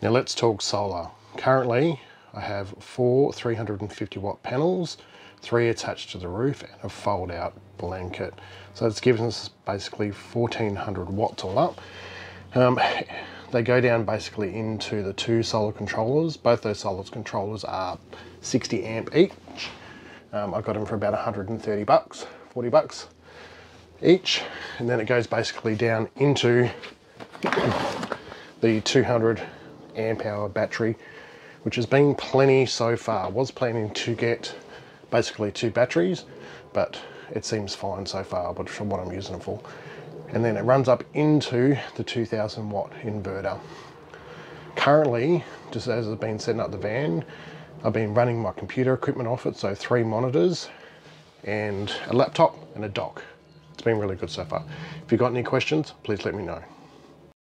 Now let's talk solar. Currently, I have four 350 watt panels, three attached to the roof and a fold out blanket. So it's given us basically 1400 watts all up. Um, they go down basically into the two solar controllers. Both those solar controllers are 60 amp each. Um, I got them for about 130 bucks, 40 bucks each. And then it goes basically down into the 200 amp hour battery, which has been plenty so far. Was planning to get basically two batteries, but it seems fine so far, but for what I'm using it for. And then it runs up into the 2000 watt inverter. Currently, just as I've been setting up the van, I've been running my computer equipment off it, so three monitors and a laptop and a dock. It's been really good so far. If you've got any questions, please let me know.